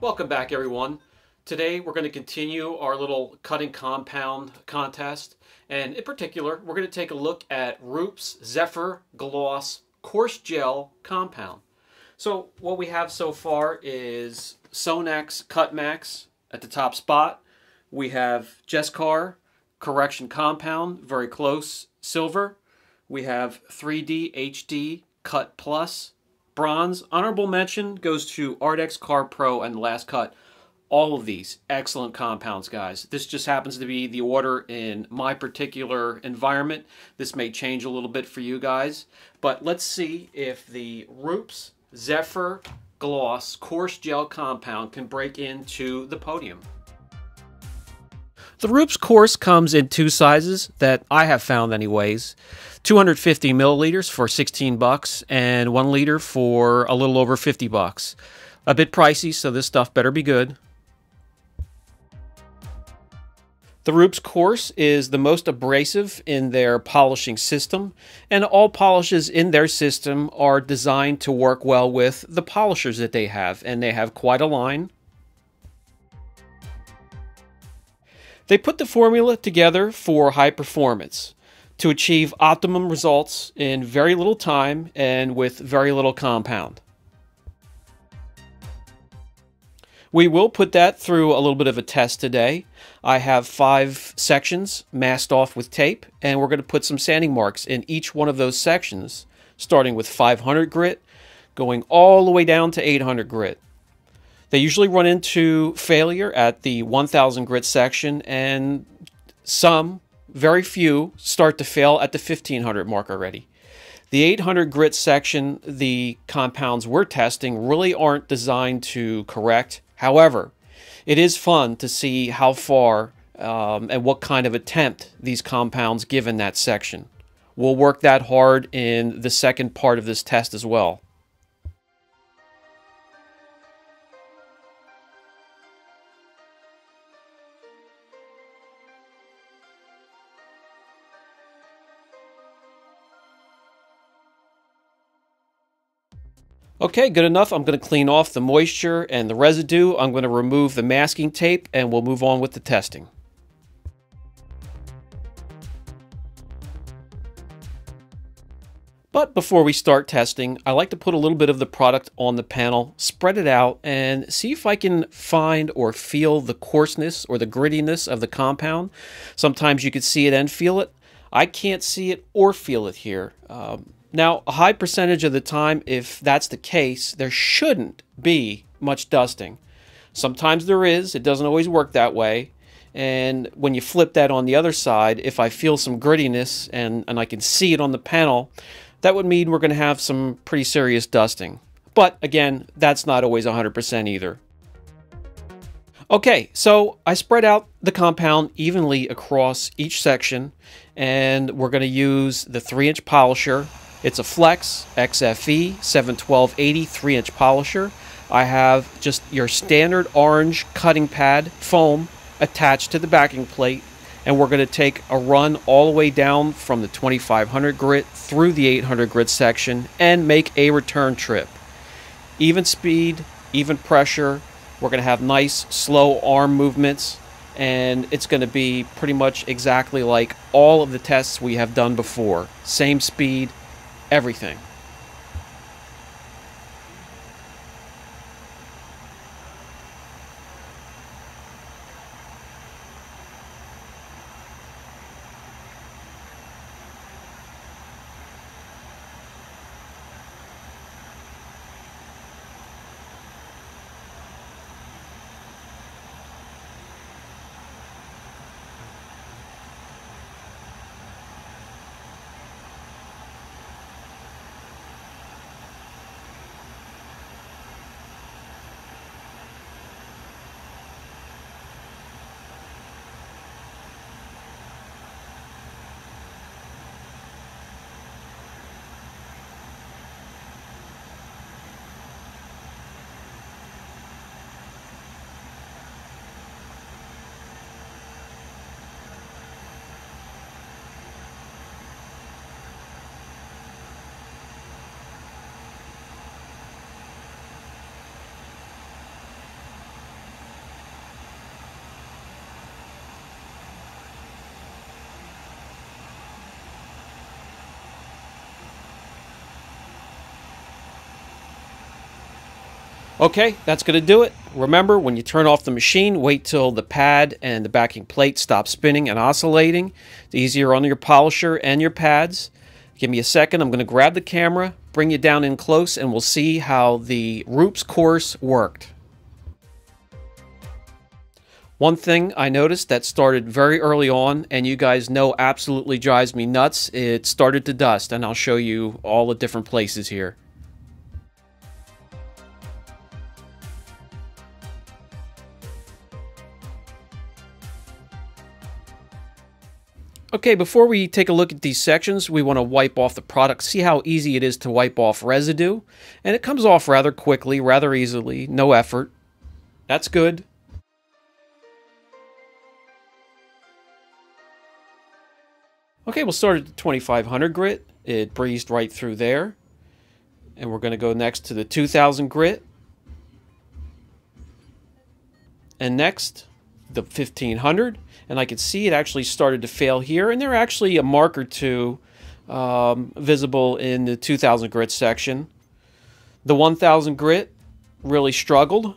Welcome back everyone. Today we're going to continue our little cutting compound contest and in particular we're going to take a look at Rupes Zephir Gloss Coarse Gel Compound. So what we have so far is Sonax Cut Max at the top spot. We have Jescar Correction Compound, very close, silver. We have 3D HD Cut Plus, bronze. Honorable mention goes to Ardex Car Pro and Last Cut. All of these excellent compounds, guys. This just happens to be the order in my particular environment. This may change a little bit for you guys, but let's see if the Rupes Zephir Gloss Coarse Gel Compound can break into the podium. The Rupes coarse comes in two sizes that I have found anyways. 250 milliliters for 16 bucks and 1 liter for a little over 50 bucks. A bit pricey, so this stuff better be good. The Rupes coarse is the most abrasive in their polishing system, and all polishes in their system are designed to work well with the polishers that they have, and they have quite a line. They put the formula together for high performance to achieve optimum results in very little time and with very little compound. We will put that through a little bit of a test today. I have five sections masked off with tape, and we're going to put some sanding marks in each one of those sections, starting with 500 grit, going all the way down to 800 grit. They usually run into failure at the 1000 grit section, and some, very few, start to fail at the 1500 mark already. The 800 grit section, the compounds we're testing really aren't designed to correct. However, it is fun to see how far um, and what kind of attempt these compounds give in that section. We'll work that hard in the second part of this test as well. Okay, good enough. I'm going to clean off the moisture and the residue. I'm going to remove the masking tape and we'll move on with the testing. But before we start testing, I like to put a little bit of the product on the panel, spread it out, and see if I can find or feel the coarseness or the grittiness of the compound. Sometimes you can see it and feel it. I can't see it or feel it here. Um, now, a high percentage of the time, if that's the case, there shouldn't be much dusting. Sometimes there is, it doesn't always work that way. And when you flip that on the other side, if I feel some grittiness and, and I can see it on the panel, that would mean we're going to have some pretty serious dusting. But again, that's not always 100% either. Okay, so I spread out the compound evenly across each section, and we're going to use the 3 inch polisher it's a Flex XFE 71280 3 inch polisher. I have just your standard orange cutting pad foam attached to the backing plate and we're going to take a run all the way down from the 2500 grit through the 800 grit section and make a return trip. Even speed, even pressure. We're going to have nice slow arm movements and it's going to be pretty much exactly like all of the tests we have done before. Same speed, everything. Okay, that's going to do it. Remember, when you turn off the machine, wait till the pad and the backing plate stop spinning and oscillating. It's easier on your polisher and your pads. Give me a second. I'm going to grab the camera, bring you down in close, and we'll see how the Rupes coarse worked. One thing I noticed that started very early on, and you guys know absolutely drives me nuts, it started to dust, and I'll show you all the different places here. Okay, before we take a look at these sections, we want to wipe off the product, see how easy it is to wipe off residue. And it comes off rather quickly, rather easily, no effort. That's good. Okay, we'll start at the 2500 grit. It breezed right through there. And we're going to go next to the 2000 grit. And next, the 1500 and I could see it actually started to fail here and there are actually a mark or two um, visible in the 2000 grit section. The 1000 grit really struggled.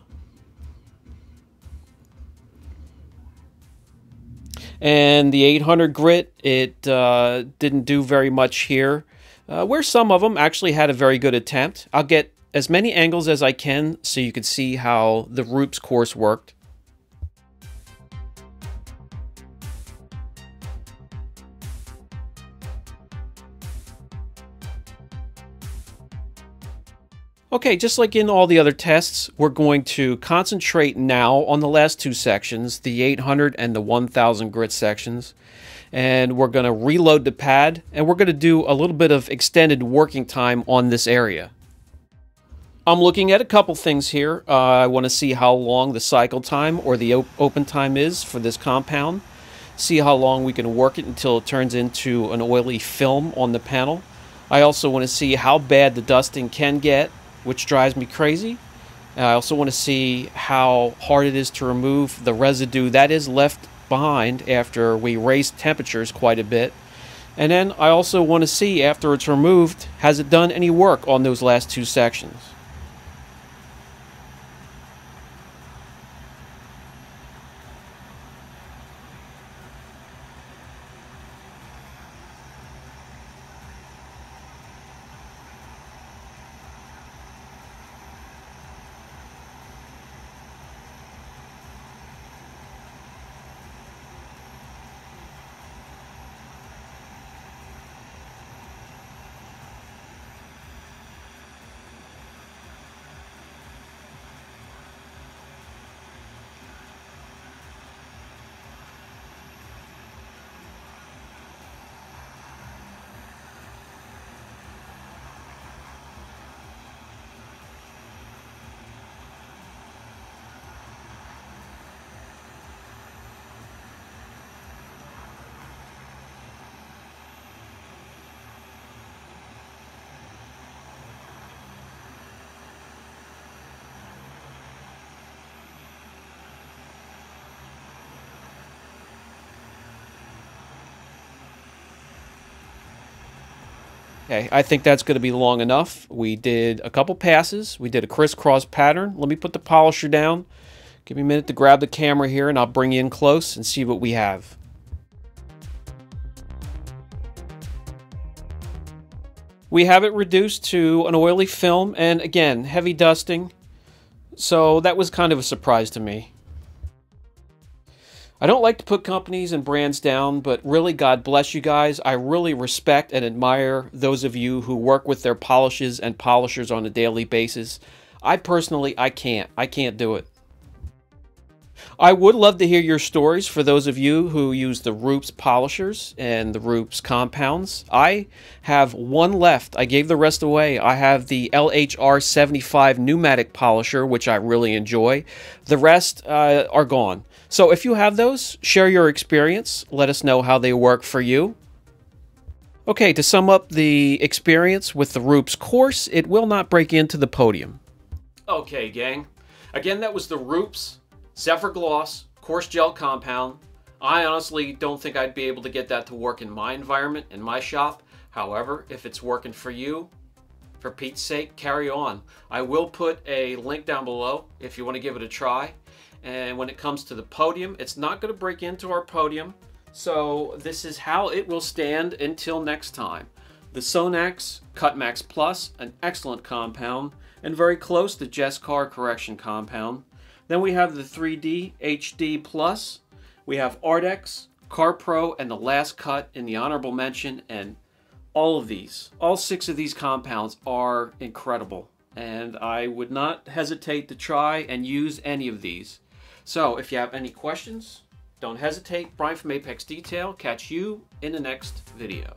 And the 800 grit, it uh, didn't do very much here. Uh, where some of them actually had a very good attempt. I'll get as many angles as I can so you can see how the Rupes coarse worked. Okay, just like in all the other tests, we're going to concentrate now on the last two sections, the 800 and the 1000 grit sections. And we're going to reload the pad, and we're going to do a little bit of extended working time on this area. I'm looking at a couple things here. Uh, I want to see how long the cycle time or the op open time is for this compound. See how long we can work it until it turns into an oily film on the panel. I also want to see how bad the dusting can get which drives me crazy. Uh, I also want to see how hard it is to remove the residue that is left behind after we raise temperatures quite a bit. And then I also want to see after it's removed, has it done any work on those last two sections? Okay, I think that's going to be long enough. We did a couple passes. We did a crisscross pattern. Let me put the polisher down. Give me a minute to grab the camera here and I'll bring you in close and see what we have. We have it reduced to an oily film and again, heavy dusting. So that was kind of a surprise to me. I don't like to put companies and brands down, but really, God bless you guys. I really respect and admire those of you who work with their polishes and polishers on a daily basis. I personally, I can't. I can't do it. I would love to hear your stories for those of you who use the Rupes polishers and the Rupes compounds. I have one left. I gave the rest away. I have the LHR 75 pneumatic polisher, which I really enjoy. The rest uh, are gone. So if you have those, share your experience. Let us know how they work for you. Okay, to sum up the experience with the Rupes coarse, it will not break into the podium. Okay, gang. Again, that was the Rupes Zephir Gloss Coarse Gel Compound. I honestly don't think I'd be able to get that to work in my environment, in my shop. However, if it's working for you, For Pete's sake, carry on. I will put a link down below if you want to give it a try. And when it comes to the podium, it's not going to break into our podium. So this is how it will stand until next time. The Sonax Cutmax Plus, an excellent compound, and very close to Jescar Correction compound. Then we have the 3D HD Plus. We have Ardex, CarPro, and the last cut in the honorable mention, and all of these, all six of these compounds are incredible. And I would not hesitate to try and use any of these. So if you have any questions, don't hesitate. Brian from Apex Detail. Catch you in the next video.